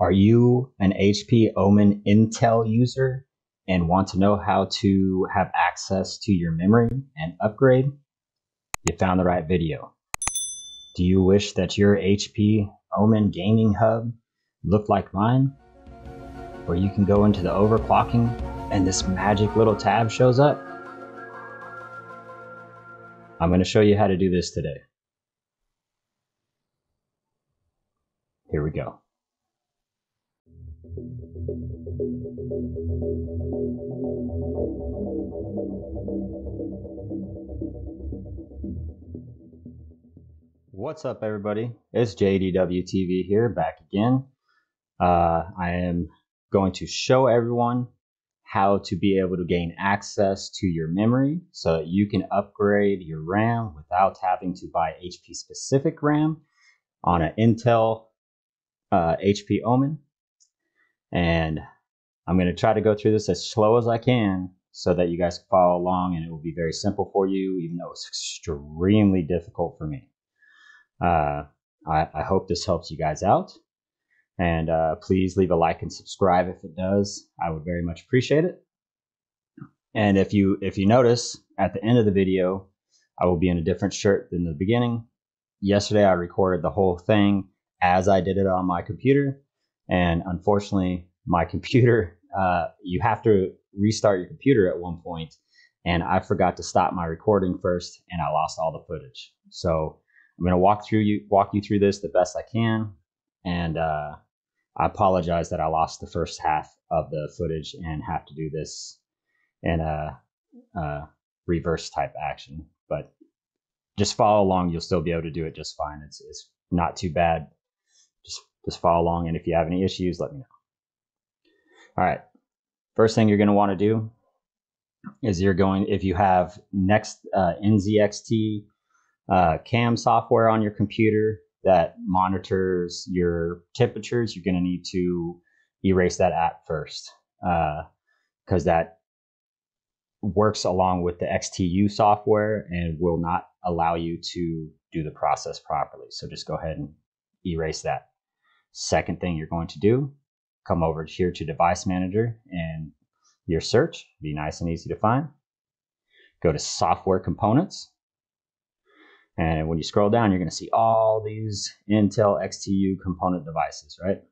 Are you an HP Omen Intel user and want to know how to have access to your memory and upgrade? You found the right video. Do you wish that your HP Omen gaming hub looked like mine? Where you can go into the overclocking and this magic little tab shows up? I'm going to show you how to do this today. Here we go. What's up, everybody? It's JDW TV here, back again. Uh, I am going to show everyone how to be able to gain access to your memory so that you can upgrade your RAM without having to buy HP specific RAM on an Intel uh, HP Omen. And I'm going to try to go through this as slow as I can so that you guys can follow along and it will be very simple for you, even though it's extremely difficult for me. Uh, I, I, hope this helps you guys out. And uh, please leave a like and subscribe if it does. I would very much appreciate it. And if you if you notice at the end of the video, I will be in a different shirt than the beginning. Yesterday I recorded the whole thing as I did it on my computer, and unfortunately my computer uh, you have to restart your computer at one point, and I forgot to stop my recording first, and I lost all the footage. So I'm going to walk through you walk you through this the best I can, and uh, I apologize that I lost the first half of the footage and have to do this in a, a reverse type action. But just follow along; you'll still be able to do it just fine. It's it's not too bad. Just just follow along, and if you have any issues, let me know. All right. First thing you're going to want to do is you're going if you have next uh, NZXT uh, CAM software on your computer that monitors your temperatures, you're going to need to erase that app first because uh, that works along with the XTU software and will not allow you to do the process properly. So just go ahead and erase that. Second thing you're going to do, come over here to Device Manager and your search, be nice and easy to find. Go to Software Components and when you scroll down, you're going to see all these Intel XTU component devices, right?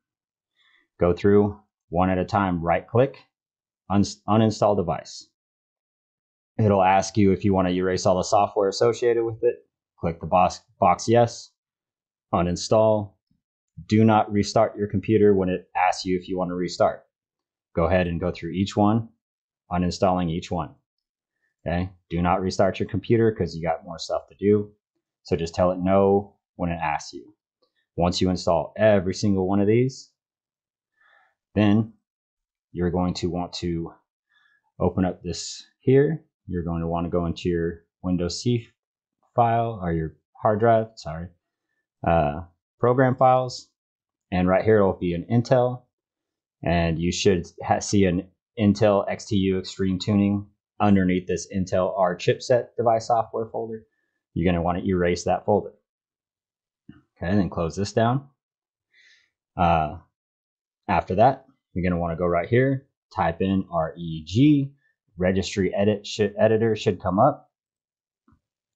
Go through one at a time, right click, un- uninstall device. It'll ask you if you want to erase all the software associated with it. Click the box, box yes, uninstall. Do not restart your computer when it asks you if you want to restart. Go ahead and go through each one, uninstalling each one. Okay. Do not restart your computer because you got more stuff to do. So just tell it no when it asks you. Once you install every single one of these, then you're going to want to open up this here. You're going to want to go into your Windows C file or your hard drive, sorry, uh, program files. And right here it'll be an Intel. And you should see an Intel XTU Extreme Tuning underneath this Intel R chipset device software folder you're going to want to erase that folder. Okay, and then close this down. Uh, after that, you're going to want to go right here, type in reg, registry edit editor should come up.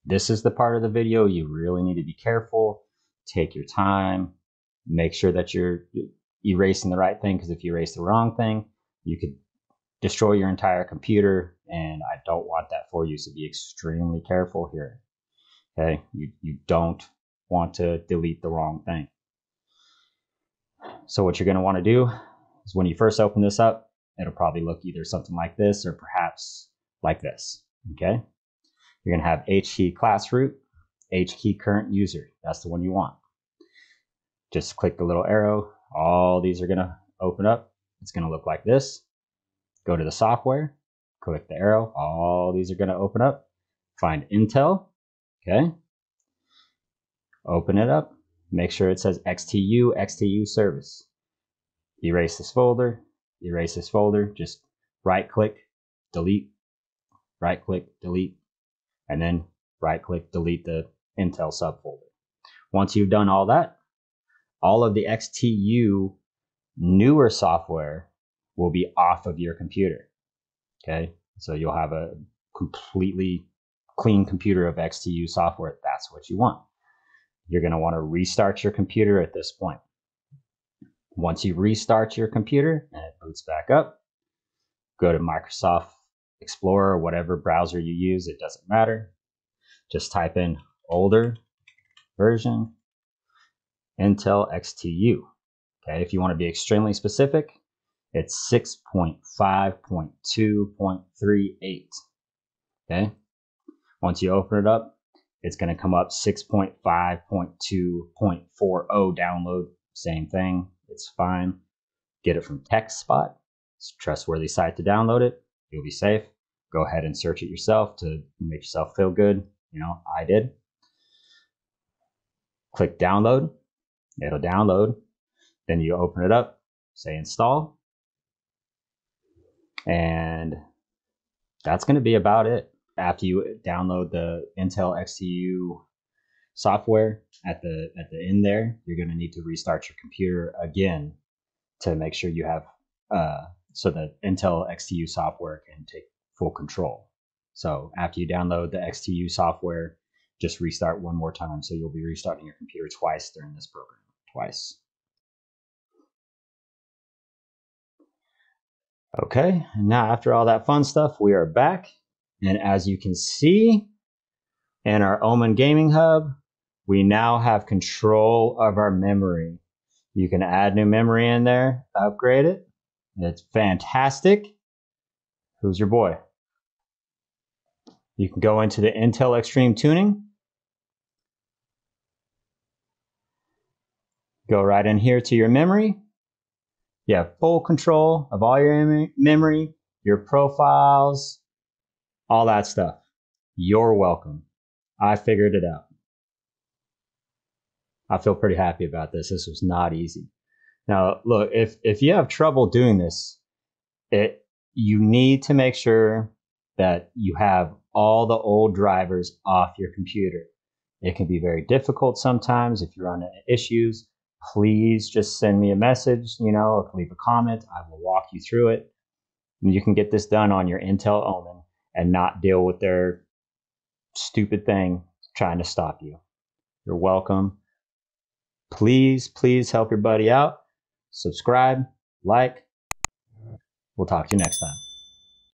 This is the part of the video you really need to be careful. Take your time. Make sure that you're erasing the right thing because if you erase the wrong thing, you could destroy your entire computer and I don't want that for you. So be extremely careful here. Okay, you, you don't want to delete the wrong thing. So what you're going to want to do is when you first open this up, it'll probably look either something like this or perhaps like this. Okay, you're going to have H key class root, H key current user. That's the one you want. Just click the little arrow. All these are going to open up. It's going to look like this. Go to the software, click the arrow. All these are going to open up. Find Intel Okay. Open it up. Make sure it says XTU, XTU service. Erase this folder, erase this folder. Just right click, delete, right click, delete, and then right click, delete the Intel subfolder. Once you've done all that, all of the XTU newer software will be off of your computer. Okay. So you'll have a completely clean computer of XTU software. That's what you want. You're going to want to restart your computer at this point. Once you restart your computer and it boots back up, go to Microsoft Explorer or whatever browser you use, it doesn't matter. Just type in older version Intel XTU. Okay, if you want to be extremely specific, it's 6.5.2.38. Okay, once you open it up, it's going to come up 6.5.2.40 download. Same thing, it's fine. Get it from TechSpot. It's a trustworthy site to download it. You'll be safe. Go ahead and search it yourself to make yourself feel good. You know, I did. Click download. It'll download. Then you open it up, say install. And that's going to be about it. After you download the Intel XTU software at the at the end there, you're going to need to restart your computer again to make sure you have uh, so that Intel XTU software can take full control. So after you download the XTU software, just restart one more time. So you'll be restarting your computer twice during this program, twice. Okay, now after all that fun stuff, we are back. And as you can see in our Omen Gaming Hub, we now have control of our memory. You can add new memory in there, upgrade it. It's fantastic. Who's your boy? You can go into the Intel Extreme Tuning. Go right in here to your memory you have full control of all your memory, your profiles, all that stuff. You're welcome. I figured it out. I feel pretty happy about this. This was not easy. Now, look, if if you have trouble doing this, it you need to make sure that you have all the old drivers off your computer. It can be very difficult sometimes if you're running issues please just send me a message, you know, leave a comment. I will walk you through it. And you can get this done on your Intel Omen and not deal with their stupid thing trying to stop you. You're welcome. Please, please help your buddy out. Subscribe, like. We'll talk to you next time.